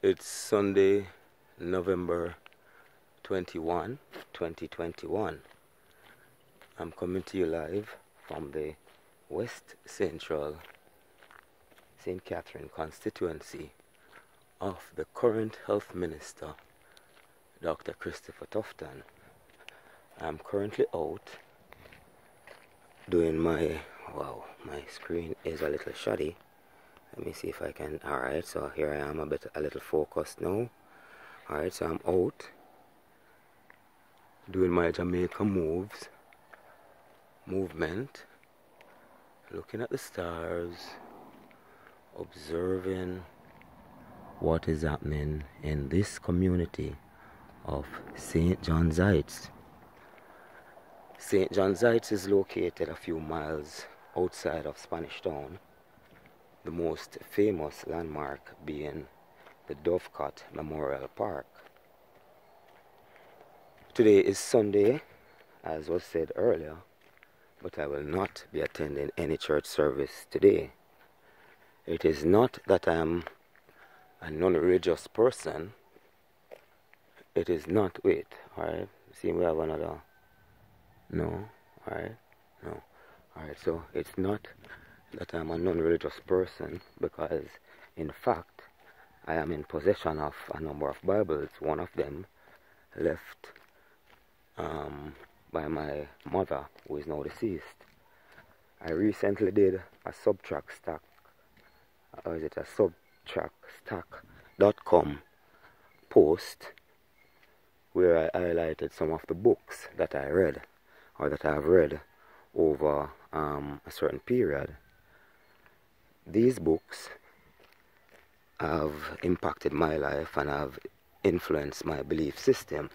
It's Sunday, November 21, 2021. I'm coming to you live from the West Central St. Catherine constituency of the current Health Minister, Dr. Christopher Tufton. I'm currently out doing my, wow, my screen is a little shoddy let me see if I can alright so here I am a bit a little focused now alright so I'm out doing my Jamaica moves movement looking at the stars observing what is happening in this community of St. John's Heights St. John's Heights is located a few miles outside of Spanish Town the most famous landmark being the Dovecot Memorial Park. Today is Sunday, as was said earlier, but I will not be attending any church service today. It is not that I am a non-religious person. It is not, wait, alright, see we have another, no, alright, no, alright, so it's not that I'm a non-religious person because in fact I am in possession of a number of Bibles. One of them left um, by my mother who is now deceased. I recently did a subtract stack or is it a subtract stack.com post where I highlighted some of the books that I read or that I have read over um, a certain period these books have impacted my life and have influenced my belief system.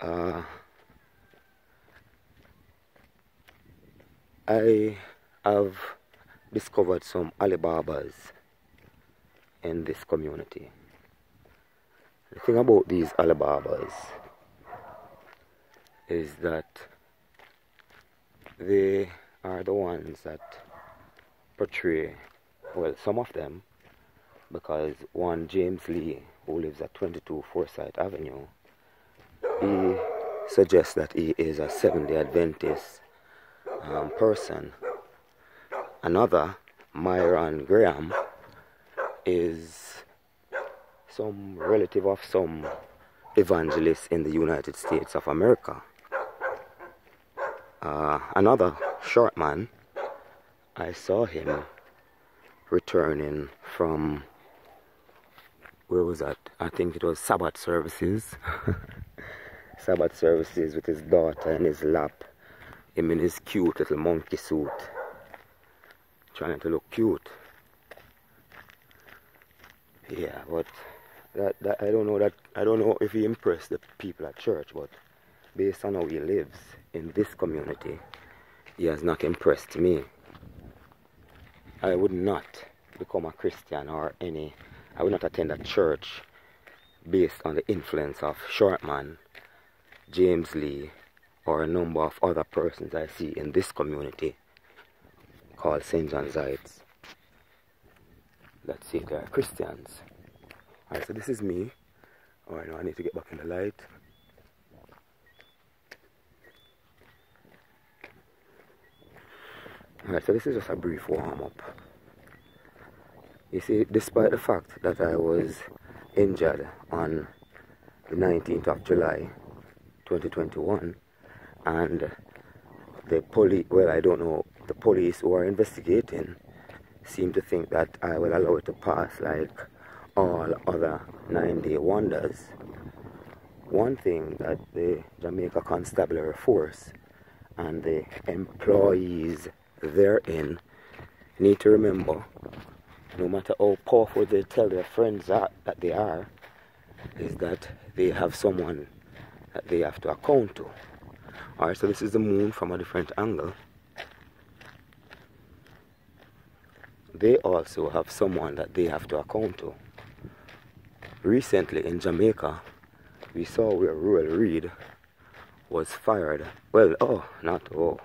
Uh, I have discovered some Alibabas in this community. The thing about these Alibabas is that they are the ones that portray, well, some of them, because one James Lee, who lives at 22 Forsyth Avenue, he suggests that he is a Seventh day Adventist um, person. Another, Myron Graham, is some relative of some evangelist in the United States of America. Uh, another short man I saw him returning from where was that? I think it was Sabbath services. Sabbath services with his daughter in his lap, him in his cute little monkey suit, trying to look cute. Yeah, but that, that I don't know that I don't know if he impressed the people at church, but based on how he lives in this community, he has not impressed me. I would not become a Christian or any, I would not attend a church based on the influence of Shortman, James Lee, or a number of other persons I see in this community called St. John's Heights. Let's see if they are Christians. Alright, so this is me. Oh, Alright, now I need to get back in the light. Alright, so this is just a brief warm up. You see, despite the fact that I was injured on the 19th of July 2021 and the police, well, I don't know, the police who are investigating seem to think that I will allow it to pass like all other nine day wonders. One thing that the Jamaica Constabulary Force and the employees therein need to remember no matter how powerful they tell their friends that, that they are, is that they have someone that they have to account to. Alright, so this is the moon from a different angle. They also have someone that they have to account to. Recently in Jamaica, we saw where Ruel Reid was fired. Well, oh, not oh.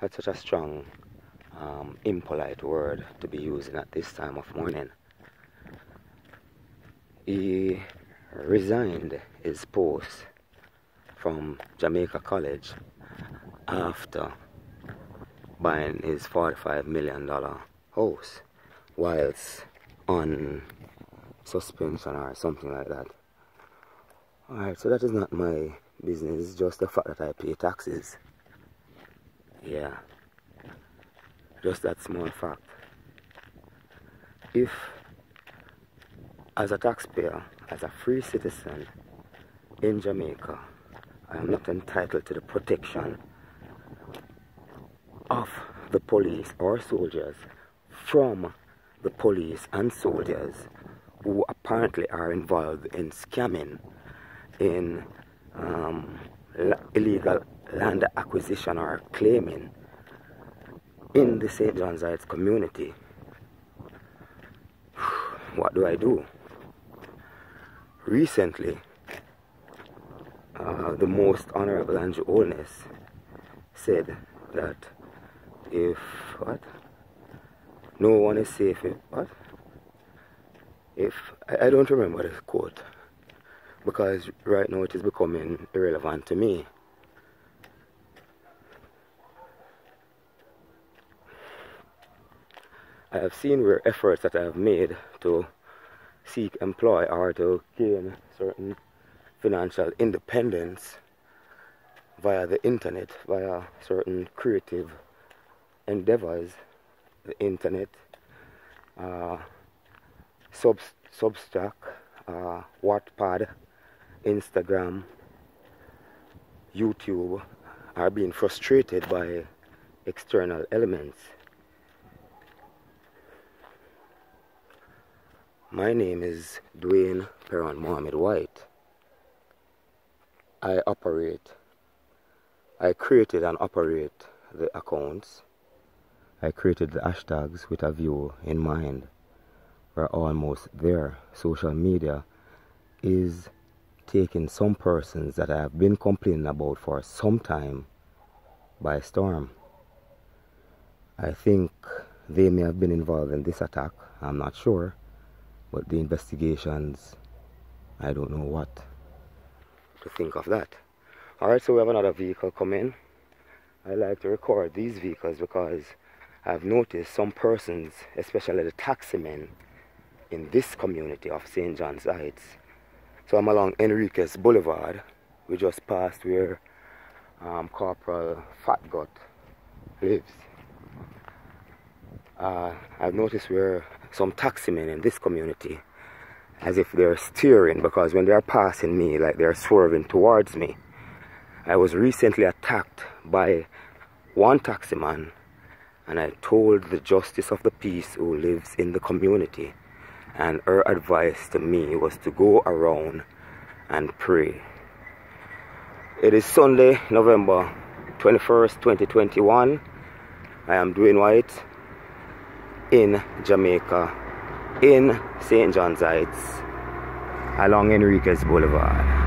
That's such a strong, um, impolite word to be using at this time of morning. he resigned his post from Jamaica College after buying his $45 million house whilst on suspension or something like that. Alright, so that is not my business, it's just the fact that I pay taxes. Yeah. Just that small fact. If, as a taxpayer, as a free citizen in Jamaica, I am not entitled to the protection of the police or soldiers from the police and soldiers who apparently are involved in scamming, in um, illegal land acquisition or claiming in the St. John's community. What do I do? Recently, uh, the most honorable Andrew Holness said that if what no one is safe if what if I, I don't remember the quote because right now it is becoming irrelevant to me I have seen where efforts that I have made to seek employ or to gain certain financial independence via the internet, via certain creative endeavors, the internet, uh, sub, Substack, uh, Wattpad, Instagram, YouTube are being frustrated by external elements. My name is Dwayne Perron Mohammed White. I operate, I created and operate the accounts. I created the hashtags with a view in mind. We're almost there. Social media is taking some persons that I have been complaining about for some time by storm. I think they may have been involved in this attack. I'm not sure. But the investigations, I don't know what to think of that. Alright, so we have another vehicle coming. I like to record these vehicles because I've noticed some persons, especially the taximen in this community of St. John's Heights. So I'm along Enriquez Boulevard. We just passed where um, Corporal Fatgut lives. Uh, I've noticed where some taximen in this community as if they're steering because when they're passing me, like they're swerving towards me. I was recently attacked by one taximan and I told the justice of the peace who lives in the community and her advice to me was to go around and pray. It is Sunday, November 21st, 2021. I am Dwayne White in Jamaica in St. John's Heights along Enriquez Boulevard.